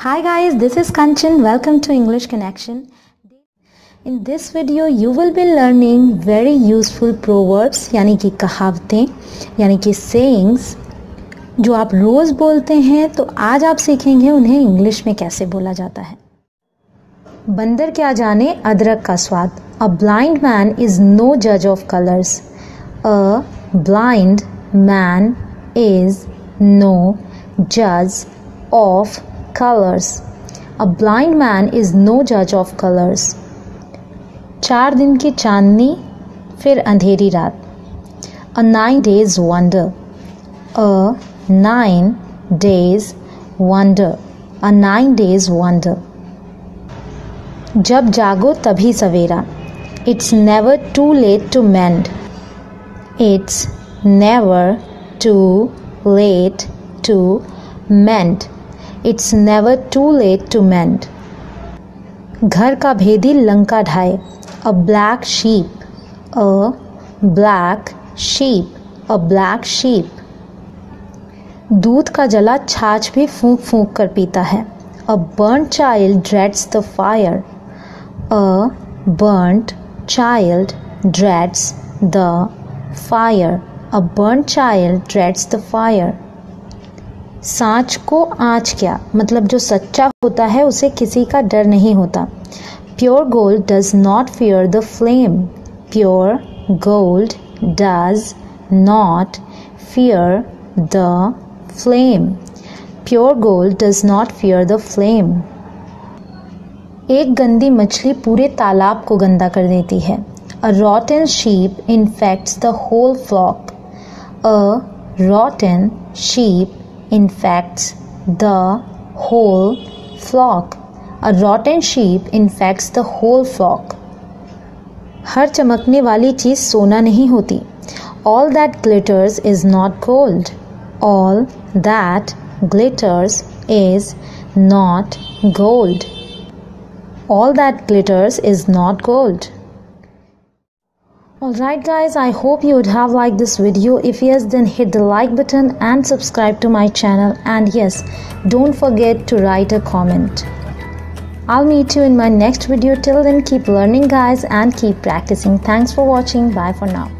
Hi guys, this is Kanchan. Welcome to English Connection. In this video, you will be learning very useful proverbs यानी कि कहावतें यानी कि sayings जो आप रोज़ बोलते हैं तो आज आप सीखेंगे उन्हें इंग्लिश में कैसे बोला जाता है बंदर क्या जाने अदरक का स्वाद a blind man is no जज of colours a blind man is no जज of colors. A blind man is no judge of colors. चार दिन की चांदनी फिर अंधेरी रात a nine days wonder a nine days wonder a nine days wonder जब जागो तभी सवेरा it's never too late to mend it's never too late to mend it's never too late to mend घर का भेदी Lanka ढाए। A black sheep a black sheep a black sheep दूध का जला छाछ भी फूंक फूंक कर पीता है। A burn child dreads the fire a burned child dreads the fire a burn child dreads the fire सांच को आँच क्या। मतलब जो सच्चा होता है, उसे किसी का डर नहीं होता। Pure gold does not fear the flame pure gold does not fear the flame pure gold does not fear the flame एक गंदी मछली पूरे तालाब को गंदा कर देती है। A rotten sheep infects the whole flock a rotten sheep infects the whole flock. A rotten sheep infects the whole flock. हर चमकने वाली चीज सोना नहीं होती All that glitters is not gold. All that glitters is not gold. All that glitters is not gold. Alright guys, I hope you would have liked this video. If yes, then hit the like button and subscribe to my channel. And yes, don't forget to write a comment. I'll meet you in my next video. Till then, keep learning guys and keep practicing. Thanks for watching. Bye for now.